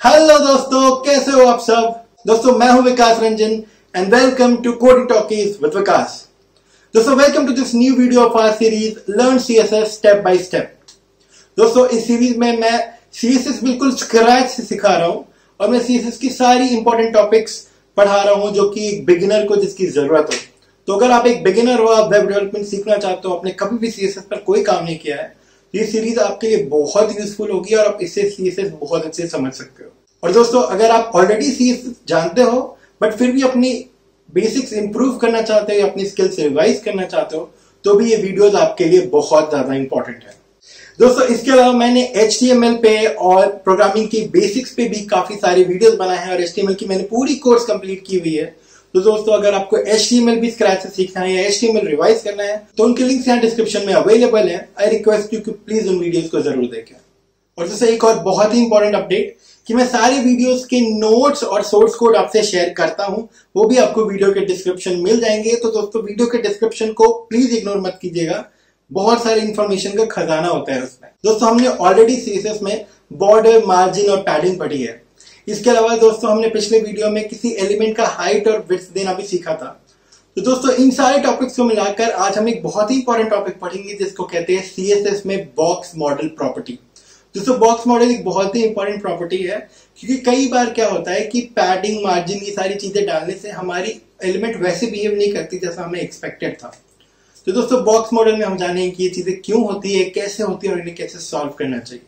Hello दोस्तों, कैसे हो आप सब? दोस्तों, मैं हूँ Vikas Ranjan and welcome to Cody talkies with Vikas दोस्तों welcome to this new video of our series learn CSS step by step दोस्तों, इस सीरीज़ में मैं सीएसएस बिल्कुल स्क्रैच से सिखा रहा हूँ और मैं सीएसएस की सारी इंपॉर्टेंट टॉपिक्स पढ़ा रहा हूँ जो कि एक बिगिनर को जिसकी ज़रूरत हो। तो अगर आप एक बिगिनर हो, आप वेब डेवलपमेंट सीखना चाहते हो, आपने कभी भी सीएसएस पर कोई काम नहीं किया है ये सीरीज़ आपके लिए बहुत यूजफुल होगी और आप इससे सीएसएस बहुत अच्छे समझ सकते हो। और दोस्तों, अगर आप ऑलरेडी सीएसएस जानते हो बट फिर भी अपनी बेसिक्स इंप्रूव करना चाहते हो या अपनी स्किल्स रिवाइज करना चाहते हो तो भी ये वीडियोस आपके लिए बहुत ज़्यादा इंपॉर्टेंट है। दोस्तों, इसके अलावा मैंने एच पे और प्रोग्रामिंग की बेसिक्स पे भी काफ़ी सारे वीडियोस बनाए हैं और एच की मैंने पूरी कोर्स कंप्लीट की हुई है। तो दोस्तों, अगर आपको एच भी स्क्रैच से सीखना है या एच रिवाइज करना है तो उनके लिंक्स यहाँ डिस्क्रिप्शन में अवेलेबल है। आई रिक्वेस्ट यू कि प्लीज़ उन वीडियोस को ज़रूर देखें। और दोस्तों एक और बहुत ही इंपॉर्टेंट अपडेट कि मैं सारे वीडियोस के नोट्स और सोर्स कोड आपसे शेयर करता हूँ। वो भी आपको वीडियो के डिस्क्रिप्शन मिल जाएँगे। तो दोस्तों वीडियो के डिस्क्रिप्शन को प्लीज़ इग्नोर मत कीजिएगा। बहुत सारे इन्फॉर्मेशन का खजाना होता है उसमें। दोस्तों, हमने ऑलरेडी सीएसएस में बॉर्डर मार्जिन और पैडिंग पढ़ी है। इसके अलावा दोस्तों, हमने पिछले वीडियो में किसी एलिमेंट का हाइट और विड्थ देना भी सीखा था। तो दोस्तों, इन सारे टॉपिक्स को मिलाकर आज हम एक बहुत ही इंपॉर्टेंट टॉपिक पढ़ेंगे, जिसको कहते हैं सीएसएस में बॉक्स मॉडल प्रॉपर्टी दोस्तों बॉक्स मॉडल एक बहुत ही इंपॉर्टेंट प्रॉपर्टी है, क्योंकि कई बार क्या होता है कि पैडिंग मार्जिन ये सारी चीज़ें डालने से हमारी एलिमेंट वैसे बिहेव नहीं करती जैसा हमें एक्सपेक्टेड था। तो दोस्तों बॉक्स मॉडल में हम जानेंगे कि ये चीज़ें क्यों होती है, कैसे होती है और इन्हें कैसे सॉल्व करना चाहिए।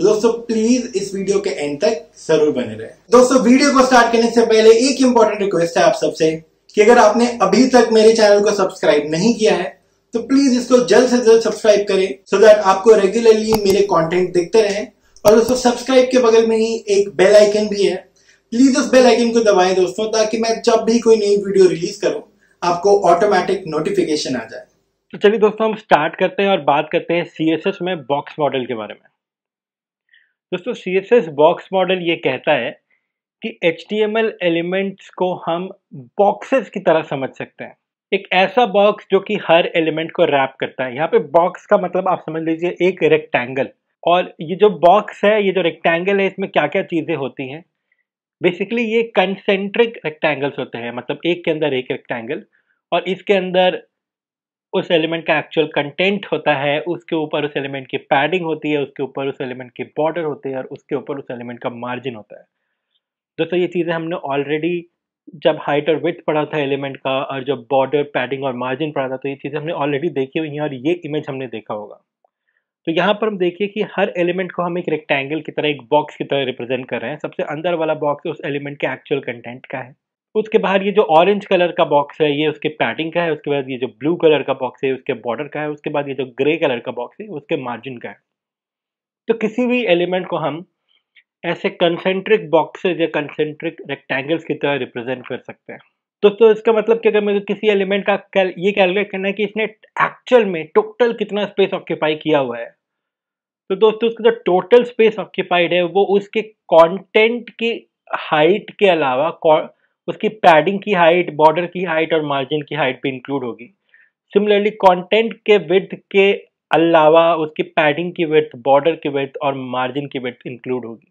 दोस्तों प्लीज़ इस वीडियो के एंड तक ज़रूर बने रहे। दोस्तों वीडियो को स्टार्ट करने से पहले एक इंपॉर्टेंट रिक्वेस्ट है आप सबसे कि अगर आपने अभी तक मेरे चैनल को सब्सक्राइब नहीं किया है तो प्लीज़ इसको जल्द से जल्द सब्सक्राइब करें सो so दैट आपको रेगुलरली मेरे कंटेंट दिखते रहे। और दोस्तों सब्सक्राइब के बगल में ही एक बेल आइकन भी है। प्लीज़ उस बेल आइकन को दबाएँ दोस्तों, ताकि मैं जब भी कोई नई वीडियो रिलीज़ करूँ, आपको ऑटोमेटिक नोटिफिकेशन आ जाए। तो चलिए दोस्तों, हम स्टार्ट करते हैं और बात करते हैं सीएसएस में बॉक्स मॉडल के बारे में। दोस्तों C S S box model ये कहता है कि H T M L elements को हम बॉक्सेस की तरह समझ सकते हैं। एक ऐसा बॉक्स जो कि हर एलिमेंट को रैप करता है। यहाँ पे बॉक्स का मतलब आप समझ लीजिए एक रेक्टेंगल और ये जो बॉक्स है, ये जो रेक्टेंगल है, इसमें क्या क्या चीज़ें होती हैं? बेसिकली ये कंसेंट्रिक रेक्टेंगल्स होते हैं। मतलब एक के अंदर एक रेक्टेंगल और इसके अंदर उस एलिमेंट का एक्चुअल कंटेंट होता है, उसके ऊपर उस एलिमेंट की पैडिंग होती है, उसके ऊपर उस एलिमेंट की बॉर्डर होती है और उसके ऊपर उस एलिमेंट का मार्जिन होता है। दोस्तों, ये चीज़ें हमने ऑलरेडी जब हाइट और विथ पढ़ा था एलिमेंट का और जब बॉर्डर पैडिंग और मार्जिन पढ़ा था तो ये चीज़ें हमने ऑलरेडी देखी हुई हैं और ये इमेज हमने देखा होगा। तो यहाँ पर हम देखिए कि हर एलिमेंट को हम एक रेक्टेंगल की तरह, एक बॉक्स की तरह रिप्रेजेंट कर रहे हैं। सबसे अंदर वाला बॉक्स उस एलिमेंट के एक्चुअल कंटेंट का है। उसके बाहर ये जो ऑरेंज कलर का बॉक्स है ये उसके पैटिंग का है उसके बाद ये जो ब्लू कलर का बॉक्स है उसके बॉर्डर का है उसके बाद ये जो ग्रे कलर का बॉक्स है उसके मार्जिन का है। तो किसी भी एलिमेंट को हम ऐसे कंसेंट्रिक बॉक्सेज या कंसेंट्रिक रेक्टेंगल्स की तरह रिप्रेजेंट कर सकते हैं। तो तो इसका मतलब कि अगर मुझे किसी एलिमेंट का कैल, ये कैलकुलेट करना है कि इसने एक्चुअल में टोटल कितना स्पेस ऑक्यूपाई किया हुआ है। तो दोस्तों उसका जो टोटल स्पेस ऑक्यूपाइड है वो उसके कंटेंट की हाइट के अलावा उसकी पैडिंग की हाइट बॉर्डर की हाइट और मार्जिन की हाइट पे इंक्लूड होगी। सिमिलरली कंटेंट के विथ के अलावा उसकी पैडिंग की विथ बॉर्डर की विथ और मार्जिन की विथ इंक्लूड होगी।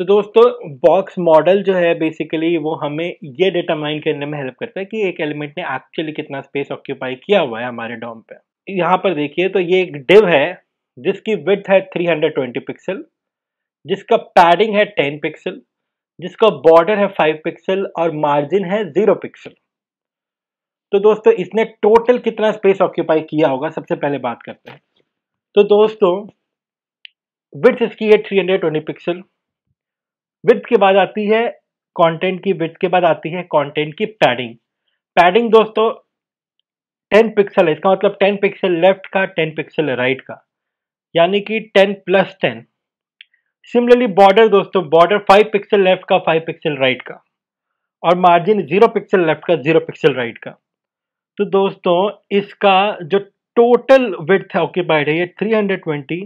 तो दोस्तों बॉक्स मॉडल जो है बेसिकली वो हमें ये डिटरमाइन करने में हेल्प करता है कि एक एलिमेंट ने एक्चुअली कितना स्पेस ऑक्यूपाई किया हुआ है हमारे डॉम पे। यहाँ पर देखिए तो ये एक डिव है, जिसकी विथ है 320 पिक्सल जिसका पैडिंग है 10 पिक्सल जिसका बॉर्डर है 5 पिक्सल और मार्जिन है ज़ीरो पिक्सल तो दोस्तों, इसने टोटल कितना स्पेस ऑक्यूपाई किया होगा? सबसे पहले बात करते हैं। तो दोस्तों विथ इसकी है 320 पिक्सल विथ के बाद आती है कंटेंट की विथ के बाद आती है कंटेंट की पैडिंग पैडिंग दोस्तों 10 पिक्सल है। इसका मतलब 10 पिक्सल लेफ़्ट का 10 पिक्सल राइट का। यानी कि 10 प्लस 10 सिमिलरली बॉर्डर दोस्तों बॉर्डर 5 पिक्सल लेफ़्ट का 5 पिक्सल राइट का और मार्जिन ज़ीरो पिक्सल लेफ़्ट का ज़ीरो पिक्सल राइट का। तो दोस्तों, इसका जो टोटल विथ ऑक्यूपाइड है, ये 320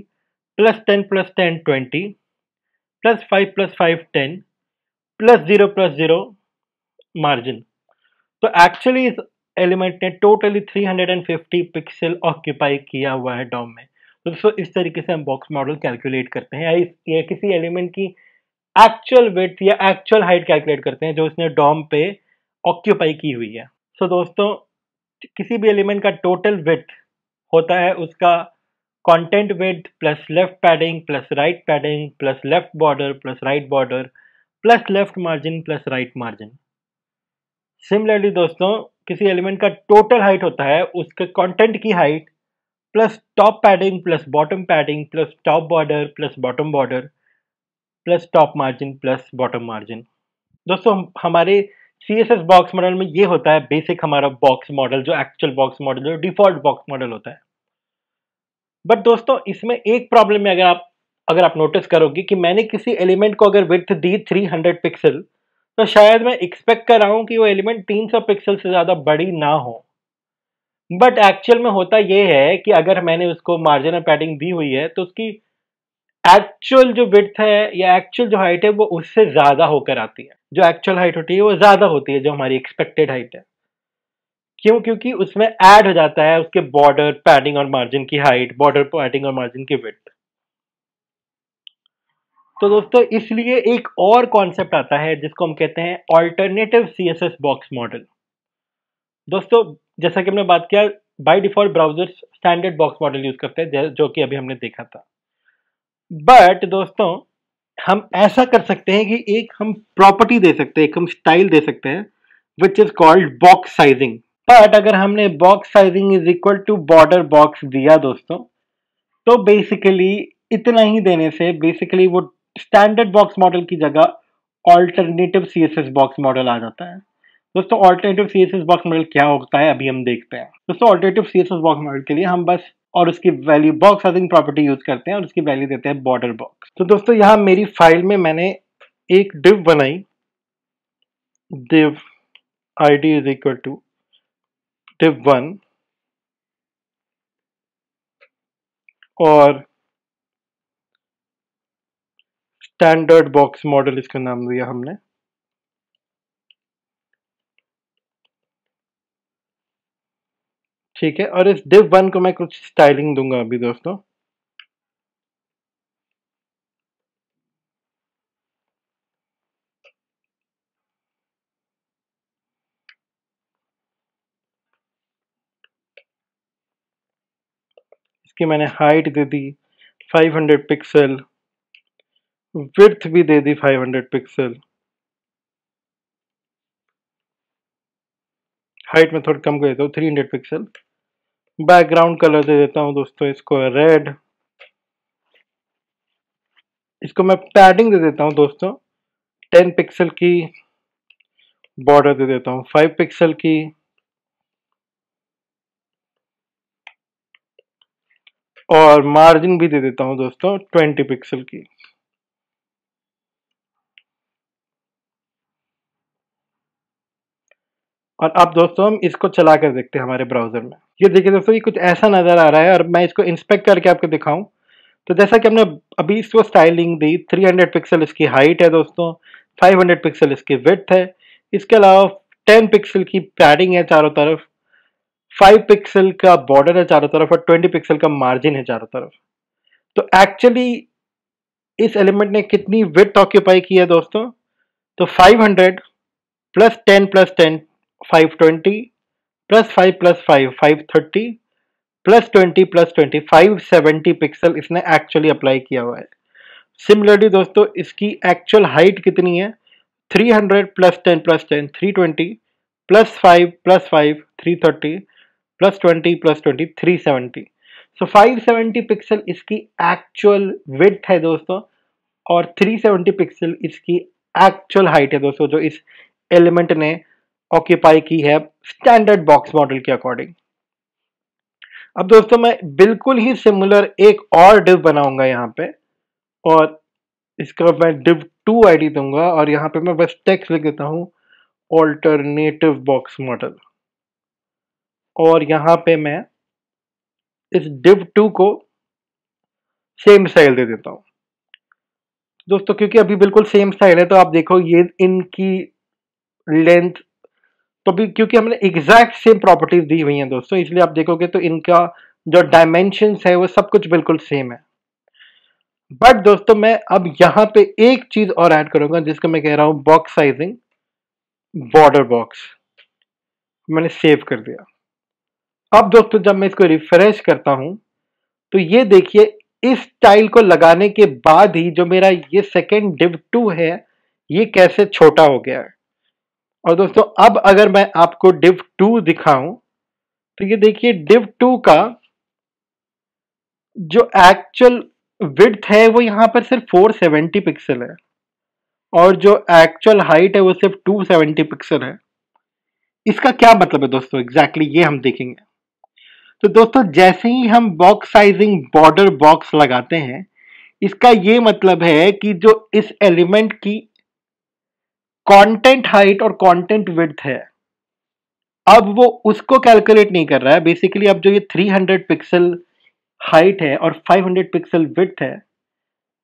plus 10 plus 10 20 plus five plus five ten plus zero plus zero margin तो एक्चुअली इस एलिमेंट ने टोटली 350 पिक्सल ऑक्यूपाई किया हुआ है डॉम में। तो दोस्तों इस तरीके से हम बॉक्स मॉडल कैलकुलेट करते हैं या किसी एलिमेंट की एक्चुअल वेट या एक्चुअल हाइट कैलकुलेट करते हैं जो उसने डॉम पे ऑक्यूपाई की हुई है। सो so, दोस्तों किसी भी एलिमेंट का टोटल वेट होता है उसका content width plus left padding plus right padding plus left border plus right border plus left margin plus right margin similarly दोस्तों किसी एलिमेंट का टोटल हाइट होता है उसके कंटेंट की height plus top padding plus bottom padding plus top border plus bottom border plus top margin plus bottom margin. दोस्तों हमारे C S S box model में ये होता है बेसिक हमारा बॉक्स मॉडल जो एक्चुअल बॉक्स मॉडल जो डिफ़ॉल्ट बॉक्स मॉडल होता है। बट दोस्तों, इसमें एक प्रॉब्लम है अगर आप अगर आप नोटिस करोगे कि मैंने किसी एलिमेंट को अगर विथ दी 300 पिक्सल तो शायद मैं एक्सपेक्ट कर रहा हूँ कि वो एलिमेंट 300 पिक्सल से ज़्यादा बड़ी ना हो। बट एक्चुअल में होता यह है कि अगर मैंने उसको मार्जिन मार्जिनल पैडिंग दी हुई है तो उसकी एक्चुअल जो विथ है या एक्चुअल जो हाइट है, वो उससे ज़्यादा होकर आती है। जो एक्चुअल हाइट होती है, वो ज़्यादा होती है, जो हमारी एक्सपेक्टेड हाइट है। क्यों? क्योंकि उसमें ऐड हो जाता है उसके बॉर्डर पैडिंग और मार्जिन की हाइट बॉर्डर पैडिंग और मार्जिन की विथ तो दोस्तों, इसलिए एक और कॉन्सेप्ट आता है, जिसको हम कहते हैं alternative C S S box model दोस्तों जैसा कि हमने बात किया by default browser standard box model use करते हैं, जो कि अभी हमने देखा था। बट दोस्तों, हम ऐसा कर सकते हैं कि एक हम प्रॉपर्टी दे सकते हैं, एक हम स्टाइल दे सकते हैं which is called box sizing but अगर हमने box sizing is equal to border box दिया दोस्तों तो बेसिकली इतना ही देने से बेसिकली वो स्टैंडर्ड बॉक्स मॉडल की जगह alternative C S S box model आ जाता है। दोस्तों alternative C S box model क्या होता है, अभी हम देखते हैं। दोस्तों alternative C S box model के लिए हम बस और उसकी value box sizing property use करते हैं और उसकी वैल्यू देते हैं बॉर्डर बॉक्स तो दोस्तों, यहाँ मेरी फ़ाइल में मैंने एक डिव बनाई। Div I D is equal to div one और स्टैंडर्ड बॉक्स मॉडल इसका नाम दिया हमने। ठीक है, और इस डिव वन को मैं कुछ स्टाइलिंग दूँगा अभी दोस्तों। इसकी मैंने हाइट दे दी 500 पिक्सल विड्थ भी दे दी 500 पिक्सल हाइट में थोड़ा कम कर देता हूँ 300 पिक्सल बैकग्राउंड कलर दे देता हूँ दोस्तों, इसको रेड इसको मैं पैडिंग दे देता हूँ दोस्तों टेन पिक्सल की बॉर्डर दे देता हूँ फाइव पिक्सल की. और मार्जिन भी दे देता हूँ दोस्तों 20 पिक्सल की. और अब दोस्तों हम इसको चला कर देखते हैं हमारे ब्राउज़र में. ये देखिए दोस्तों, ये कुछ ऐसा नज़र आ रहा है और मैं इसको इंस्पेक्ट करके आपको दिखाऊँ। तो जैसा कि हमने अभी इसको स्टाइलिंग दी 300 पिक्सल इसकी हाइट है दोस्तों 500 पिक्सल इसकी विथ है। इसके अलावा 10 पिक्सल की पैडिंग है चारों तरफ़ 5 पिक्सल का बॉर्डर है चारों तरफ़ और 20 पिक्सल का मार्जिन है चारों तरफ़। तो एक्चुअली इस एलिमेंट ने कितनी विथ ऑक्यूपाई की है दोस्तों? तो 500 plus 10 plus 10 520 plus five, plus 5 530 plus 20 plus 20 570 pixel इसने एक्चुअली अप्लाई किया हुआ है। सिमिलरली दोस्तों, इसकी एक्चुअल हाइट कितनी है? 300 plus 10 plus 10 320 plus 5 plus 5 330 plus 20 plus 20 370 so so 570 pixel इसकी एक्चुअल विथ है दोस्तों, और 370 पिक्सल इसकी एक्चुअल हाइट है दोस्तों, जो इस एलिमेंट ने ऑक्यूपाई की है स्टैंडर्ड बॉक्स मॉडल के अकॉर्डिंग अब दोस्तों मैं बिल्कुल ही सिमिलर एक और डिव बनाऊँगा यहाँ पे और इसका मैं डिव टू आईडी दूँगा और यहाँ पे मैं बस टेक्स्ट लिख देता हूँ ऑल्टरनेटिव बॉक्स मॉडल और यहाँ पे मैं इस डिव टू को सेम स्टाइल दे देता हूँ। दोस्तों क्योंकि अभी बिल्कुल सेम स्टाइल है तो आप देखो ये इनकी लेंथ तो भी क्योंकि हमने एग्जैक्ट सेम प्रॉपर्टीज़ दी हुई हैं दोस्तों, इसलिए आप देखोगे तो इनका जो डायमेंशंस है वो सब कुछ बिल्कुल सेम है। बट दोस्तों, मैं अब यहाँ पे एक चीज़ और ऐड करूँगा जिसको मैं कह रहा हूँ बॉक्स साइजिंग बॉर्डर बॉक्स मैंने सेव कर दिया। अब दोस्तों, जब मैं इसको रिफ्रेश करता हूँ तो ये देखिए, इस स्टाइल को लगाने के बाद ही जो मेरा ये सेकेंड डिव टू है, ये कैसे छोटा हो गया है। और दोस्तों, अब अगर मैं आपको डिव टू दिखाऊँ तो ये देखिए डिव टू का जो एक्चुअल विड्थ है, वो यहाँ पर सिर्फ़ 470 पिक्सल है और जो एक्चुअल हाइट है, वो सिर्फ़ 270 पिक्सल है। इसका क्या मतलब है दोस्तों? एग्जैक्टली exactly ये हम देखेंगे। तो दोस्तों, जैसे ही हम बॉक्स साइजिंग बॉर्डर बॉक्स लगाते हैं, इसका ये मतलब है कि जो इस एलिमेंट की कंटेंट हाइट और कंटेंट विड्थ है। अब वो उसको कैलकुलेट नहीं कर रहा है। बेसिकली अब जो ये 300 पिक्सल हाइट है और 500 पिक्सल विड्थ है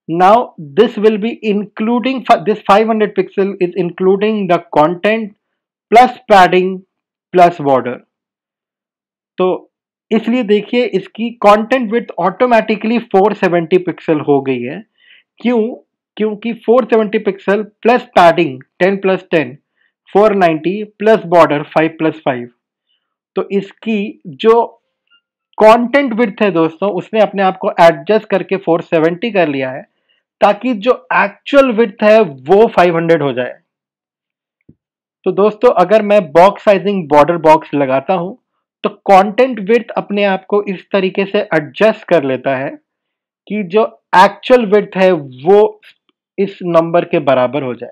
now this will be including this 500 pixel is including the content plus padding plus border तो इसलिए देखिए इसकी कंटेंट विथ ऑटोमेटिकली 470 पिक्सल हो गई है। क्यों? क्योंकि 470 pixel plus padding 10 plus 10 490 plus border 5 plus 5 तो इसकी जो कंटेंट विथ है दोस्तों, उसने अपने आप को एडजस्ट करके 470 कर लिया है, ताकि जो एक्चुअल विथ है वो 500 हो जाए। तो दोस्तों, अगर मैं बॉक्स साइजिंग बॉर्डर बॉक्स लगाता हूँ तो कंटेंट विथ अपने आप को इस तरीके से एडजस्ट कर लेता है कि जो एक्चुअल विथ है वो इस नंबर के बराबर हो जाए।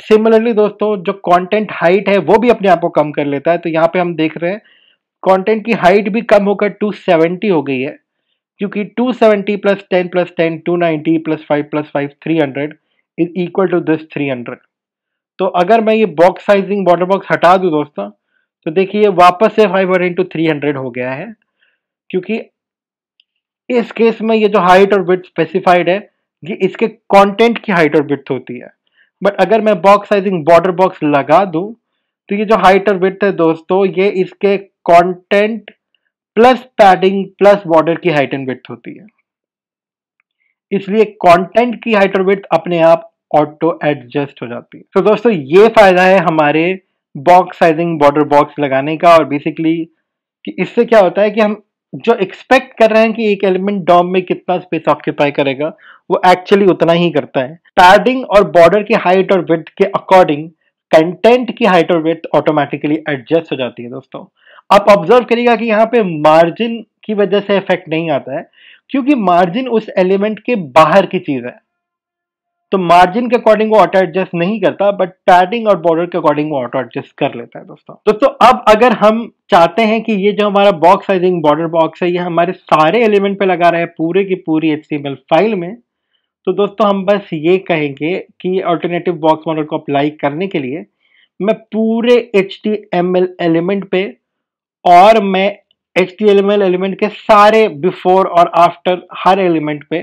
सिमिलरली दोस्तों, जो कंटेंट हाइट है, वो भी अपने आप को कम कर लेता है। तो यहाँ पे हम देख रहे हैं कंटेंट की हाइट भी कम होकर 270 हो गई है। क्योंकि 270 plus 10 plus 10 290 plus 5 plus 5 300 is equal to this 300 तो अगर मैं ये बॉक्स साइजिंग बॉर्डर बॉक्स हटा दूँ दोस्तों तो देखिए वापस से 500 इंटू थ्री हंड्रेड हो गया है। क्योंकि इस केस में ये जो हाइट और विथ स्पेसिफाइड है ये इसके कंटेंट की हाइट और विथ होती है। बट अगर मैं बॉक्स साइजिंग बॉर्डर बॉक्स लगा दूँ तो ये जो हाइट और विथ है दोस्तों, ये इसके content plus padding plus border की हाइट एंड विथ होती है। इसलिए कंटेंट की हाइट और विथ अपने आप ऑटो एडजस्ट हो जाती है। तो दोस्तों, ये फ़ायदा है हमारे बॉक्स साइजिंग बॉर्डर बॉक्स लगाने का और बेसिकली कि इससे क्या होता है कि हम जो एक्सपेक्ट कर रहे हैं कि एक एलिमेंट डॉम में कितना स्पेस ऑक्यूपाई करेगा, वो एक्चुअली उतना ही करता है। पैडिंग और बॉर्डर की हाइट और विथ के अकॉर्डिंग कंटेंट की हाइट और विथ ऑटोमेटिकली एडजस्ट हो जाती है दोस्तों। आप ऑब्ज़र्व करिएगा कि यहाँ पे मार्जिन की वजह से इफ़ेक्ट नहीं आता है, क्योंकि मार्जिन उस एलिमेंट के बाहर की चीज़ है। तो मार्जिन के अकॉर्डिंग वो ऑटो एडजस्ट नहीं करता बट पैडिंग और बॉर्डर के अकॉर्डिंग वो ऑटो एडजस्ट कर लेता है दोस्तों। दोस्तों, अब अगर हम चाहते हैं कि ये जो हमारा बॉक्स साइजिंग बॉर्डर बॉक्स है, ये हमारे सारे एलिमेंट पे लगा रहे हैं, पूरे की पूरी एचटीएमएल फ़ाइल में तो दोस्तों हम बस ये कहेंगे कि ऑल्टरनेटिव बॉक्स मॉडल को अप्लाई करने के लिए मैं पूरे एचटीएमएल एलिमेंट पे और मैं एच एलिमेंट के सारे बिफोर और आफ्टर हर एलिमेंट पे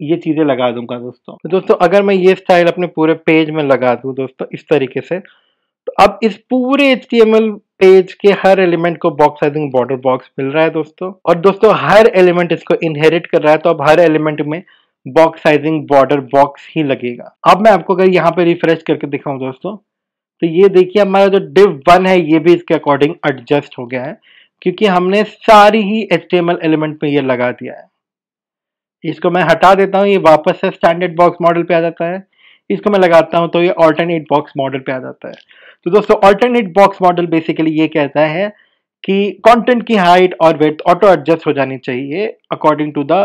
ये चीज़ें लगा दूँगा दोस्तों। तो दोस्तों, अगर मैं ये स्टाइल अपने पूरे पेज में लगा दूँ दोस्तों, इस तरीके से तो अब इस पूरे एचटीएमएल पेज के हर एलिमेंट को बॉक्स साइजिंग बॉर्डर बॉक्स मिल रहा है दोस्तों। और दोस्तों, हर एलिमेंट इसको इनहेरिट कर रहा है तो अब हर एलिमेंट में बॉक्स साइजिंग बॉर्डर बॉक्स ही लगेगा। अब मैं आपको अगर यहाँ पे रिफ्रेश करके दिखाऊँ दोस्तों तो ये देखिए हमारा जो डिव वन है, ये भी इसके अकॉर्डिंग एडजस्ट हो गया है, क्योंकि हमने सारी ही एचटीएमएल एलिमेंट में ये लगा दिया है। इसको मैं हटा देता हूँ, ये वापस से स्टैंडर्ड बॉक्स मॉडल पे आ जाता है। इसको मैं लगाता हूँ तो ये ऑल्टरनेट बॉक्स मॉडल पे आ जाता है। तो दोस्तों ऑल्टरनेट बॉक्स मॉडल बेसिकली ये कहता है कि कंटेंट की हाइट और वेथ ऑटो एडजस्ट हो जानी चाहिए according to the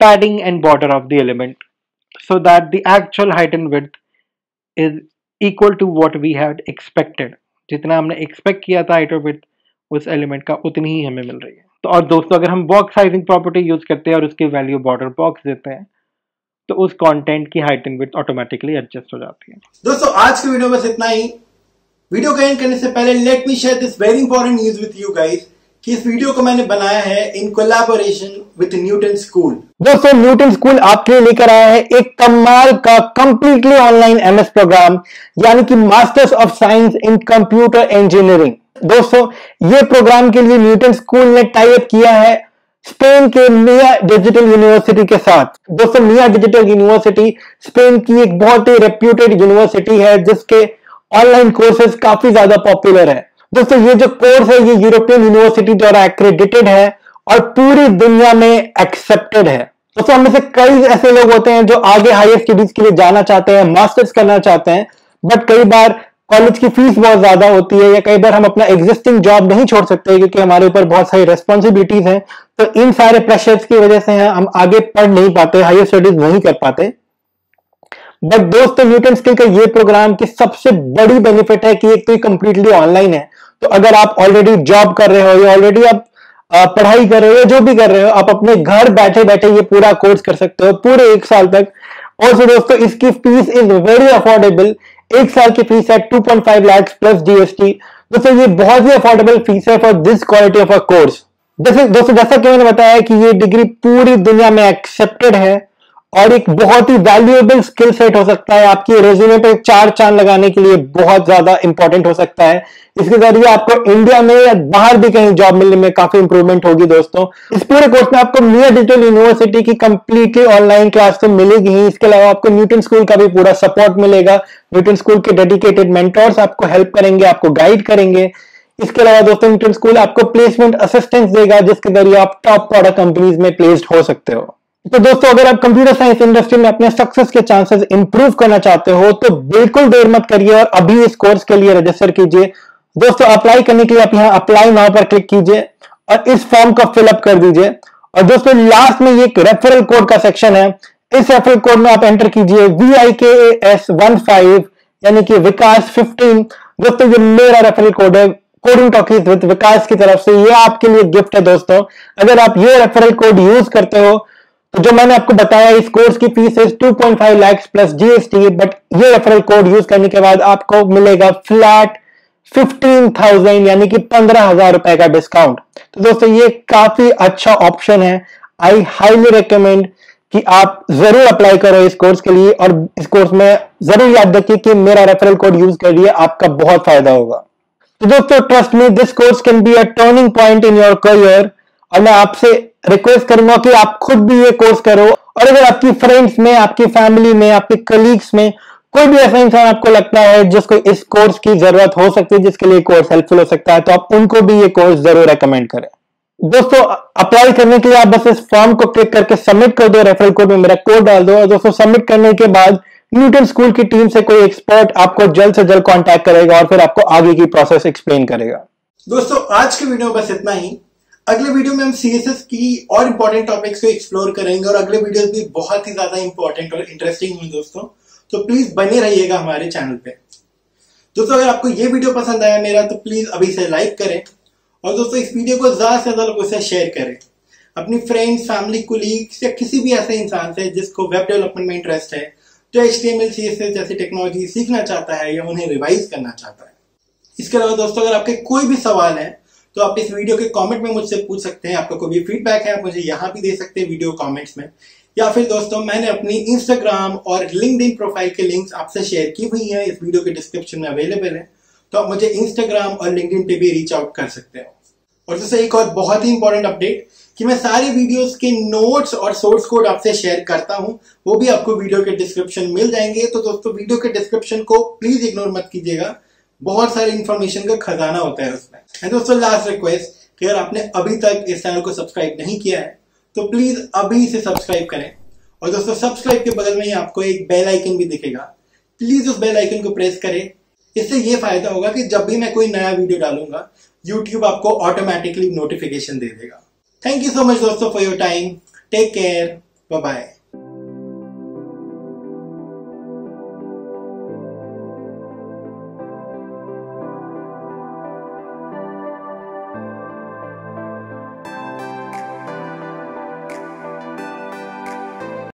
padding and border of the element so that the actual height and width is equal to what we had expected जितना हमने एक्सपेक्ट किया था हाइट और वेथ उस एलिमेंट का उतनी ही हमें मिल रही है। तो और दोस्तों अगर हम बॉक्स साइजिंग प्रॉपर्टी यूज़ करते हैं और उसकी वैल्यू बॉर्डर बॉक्स देते हैं तो उस कंटेंट की height and width automatically adjust हो जाती है। दोस्तों आज की वीडियो बस इतना ही। वीडियो को एंड करने से पहले let me share this very important news with you guys कि इस वीडियो को मैंने बनाया है in collaboration with Newton School दोस्तों न्यूटन स्कूल आपके लिए लेकर आया है एक कमाल का कंप्लीटली ऑनलाइन एमएस प्रोग्राम यानी कि masters of science in computer engineering दोस्तों, ये प्रोग्राम के लिए न्यूटन स्कूल ने टाइप किया है स्पेन के मिया डिजिटल यूनिवर्सिटी के साथ। दोस्तों मिया डिजिटल यूनिवर्सिटी स्पेन की एक बहुत ही रेप्यूटेड यूनिवर्सिटी है, जिसके ऑनलाइन कोर्सेज काफ़ी ज़्यादा पॉपुलर है। दोस्तों, ये जो कोर्स है, ये यूरोपियन यूनिवर्सिटी द्वारा एक्रेडिटेड है और पूरी दुनिया में एक्सेप्टेड है। दोस्तों, हमें से कई ऐसे लोग होते हैं जो आगे हायर स्टडीज़ के लिए जाना चाहते हैं मास्टर्स करना चाहते हैं बट कई बार कॉलेज की फ़ीस बहुत ज़्यादा होती है या कई बार हम अपना एग्जिस्टिंग जॉब नहीं छोड़ सकते क्योंकि हमारे ऊपर बहुत सारी रेस्पॉन्सिबिलिटीज हैं तो इन सारे प्रेशर्स की वजह से हम आगे पढ़ नहीं पाते हायर स्टडीज़ नहीं कर पाते। बट दोस्तों न्यूटन स्किल का ये प्रोग्राम की सबसे बड़ी बेनिफिट है कि एक तो ये कंप्लीटली ऑनलाइन है। तो अगर आप ऑलरेडी जॉब कर रहे हो, या ऑलरेडी आप पढ़ाई कर रहे हो जो भी कर रहे हो, आप अपने घर बैठे बैठे ये पूरा कोर्स कर सकते हो, पूरे एक साल तक। और दोस्तों, इसकी फ़ीस इज़ वेरी अफोर्डेबल एक साल की फ़ीस है 2.5 लाख प्लस जीएसटी दोस्तों ये बहुत ही अफोर्डेबल फ़ीस है for this quality of a course दोस्तों जैसा कि मैंने बताया कि ये डिग्री पूरी दुनिया में एक्सेप्टेड है और एक बहुत ही वैल्यूएबल स्किल सेट हो सकता है आपकी रेज्यूमे पे चार चाँद लगाने के लिए, बहुत ज़्यादा इंपॉर्टेंट हो सकता है। इसके ज़रिए आपको इंडिया में या बाहर भी कहीं जॉब मिलने में काफ़ी इंप्रूवमेंट होगी दोस्तों। इस पूरे कोर्स में आपको मिया डिजिटल यूनिवर्सिटी की कंप्लीटली ऑनलाइन क्लास तो मिलेगी ही। इसके अलावा आपको न्यूटन स्कूल का भी पूरा सपोर्ट मिलेगा। न्यूटन स्कूल के डेडिकेटेड मेंटोर्स आपको हेल्प करेंगे, आपको गाइड करेंगे। इसके अलावा दोस्तों न्यूटन स्कूल आपको प्लेसमेंट असिस्टेंस देगा, जिसके ज़रिए आप टॉप प्रोडक्ट कंपनीज़ में प्लेस्ड हो सकते हो। तो दोस्तों, अगर आप कंप्यूटर साइंस इंडस्ट्री में अपने सक्सेस के चांसेस इंप्रूव करना चाहते हो तो बिल्कुल देर मत करिए और अभी इस कोर्स के लिए रजिस्टर कीजिए। दोस्तों अप्लाई करने के लिए आप यहाँ अप्लाई नाउ पर क्लिक कीजिए और इस फॉर्म को फिलअप कर दीजिए। और दोस्तों लास्ट में ये एक रेफरल कोड का सेक्शन है। इस रेफरल कोड में आप एंटर कीजिए वी आई के एस वन फाइव यानी कि विकास फिफ्टीन दोस्तों, ये मेरा रेफरल कोड है। कोडिंग टॉकीज विद विकास की तरफ़ से ये आपके लिए गिफ्ट है दोस्तों। अगर आप ये रेफरल कोड यूज़ करते हो तो जो मैंने आपको बताया इस कोर्स की फ़ीस है 2.5 लाख प्लस जीएसटी बट ये रेफरल कोड यूज़ करने के बाद आपको मिलेगा फ्लैट 15,000 यानी कि पंद्रह हज़ार रुपए का डिस्काउंट तो दोस्तों ये काफ़ी अच्छा ऑप्शन है। आई हाईली रिकमेंड कि आप ज़रूर अप्लाई करो इस कोर्स के लिए और इस कोर्स में ज़रूर याद रखिए कि मेरा रेफरल कोड यूज़ कर लिए आपका बहुत फ़ायदा होगा। तो दोस्तों trust me this course can be a turning point in your career और मैं आपसे रिक्वेस्ट करूँगा कि आप खुद भी ये कोर्स करो। और अगर आपकी फ्रेंड्स में, आपकी फैमिली में, आपके कलीग्स में कोई भी ऐसा इंसान आपको लगता है जिसको इस कोर्स की ज़रूरत हो सकती है, जिसके लिए कोर्स हेल्पफुल हो सकता है तो आप उनको भी ये कोर्स ज़रूर रेकमेंड करें। दोस्तों अप्लाई करने के लिए आप बस इस फॉर्म को क्लिक करके सबमिट कर दो रेफरल कोड में मेरा कोड डाल दो और दोस्तों सबमिट करने के बाद न्यूटन स्कूल की टीम से कोई एक्सपर्ट आपको जल्द से जल्द कांटेक्ट करेगा और फिर आपको आगे की प्रोसेस एक्सप्लेन करेगा। दोस्तों, आज की वीडियो बस इतना ही। अगले वीडियो में हम सीएसएस की और इंपॉर्टेंट टॉपिक्स को एक्सप्लोर करेंगे और अगले वीडियोस भी बहुत ही ज़्यादा इंपॉर्टेंट और इंटरेस्टिंग होंगे दोस्तों। तो प्लीज़ बने रहिएगा हमारे चैनल पे। दोस्तों, अगर आपको ये वीडियो पसंद आया मेरा तो प्लीज़ अभी से लाइक करें और दोस्तों, इस वीडियो को ज़्यादा से ज़्यादा लोगों से शेयर करें। अपनी फ्रेंड्स फैमिली कुलीग्स या किसी भी ऐसे इंसान से जिसको वेब डेवलपमेंट में इंटरेस्ट है जो H T M L C S S जैसी टेक्नोलॉजी सीखना चाहता है या उन्हें रिवाइज करना चाहता है। इसके अलावा दोस्तों, अगर आपके कोई भी सवाल है तो आप इस वीडियो के कमेंट में मुझसे पूछ सकते हैं, आपका कोई भी फीडबैक है, आप मुझे यहाँ भी दे सकते हैं वीडियो कमेंट्स में। या फिर दोस्तों, मैंने अपनी इंस्टाग्राम और लिंक्डइन प्रोफ़ाइल के लिंक्स आपसे शेयर की हुई है, इस वीडियो के डिस्क्रिप्शन में अवेलेबल है। तो आप मुझे इंस्टाग्राम और लिंक्डइन पे भी रीच आउट कर सकते हो। और दोस्तों एक और बहुत ही इंपॉर्टेंट अपडेट कि मैं सारी वीडियोस के नोट्स और सोर्स कोड आपसे शेयर करता हूँ, वो भी आपको वीडियो के डिस्क्रिप्शन मिल जाएँगे। तो दोस्तों वीडियो के डिस्क्रिप्शन को प्लीज़ इग्नोर मत कीजिएगा। बहुत सारी इंफॉर्मेशन का खजाना होता है उसमें। एंड दोस्तों लास्ट रिक्वेस्ट कि अगर आपने अभी तक इस चैनल को सब्सक्राइब नहीं किया है तो प्लीज़ अभी इसे सब्सक्राइब करें। और दोस्तों सब्सक्राइब के बगल में ही आपको एक बेल आइकन भी दिखेगा। प्लीज़ उस बेल आइकन को प्रेस करें। इससे ये फ़ायदा होगा कि जब भी मैं कोई नया वीडियो डालूँगा यूट्यूब आपको ऑटोमेटिकली नोटिफिकेशन दे देगा। थैंक यू सो मच दोस्तों for your time take care bye